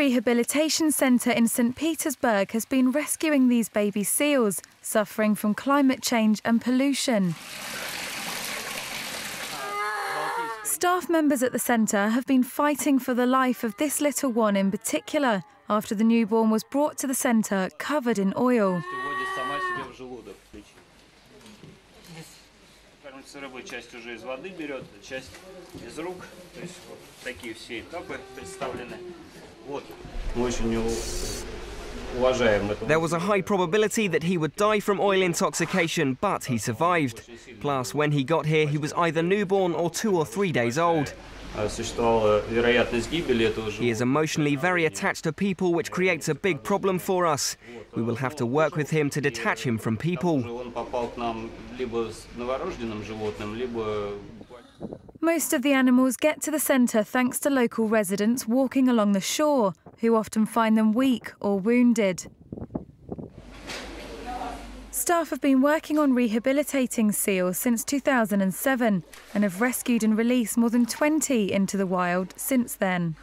rehabilitation centre in St Petersburg has been rescuing these baby seals suffering from climate change and pollution. Staff members at the centre have been fighting for the life of this little one in particular after the newborn was brought to the centre covered in oil. Кормится рыбой, часть уже из воды берет, часть из рук. То есть вот такие все этапы представлены. There was a high probability that he would die from oil intoxication, but he survived. Plus, when he got here, he was either newborn or two or three days old. He is emotionally very attached to people, which creates a big problem for us. We will have to work with him to detach him from people. Most of the animals get to the centre thanks to local residents walking along the shore, who often find them weak or wounded. Staff have been working on rehabilitating seals since 2007 and have rescued and released more than 20 into the wild since then.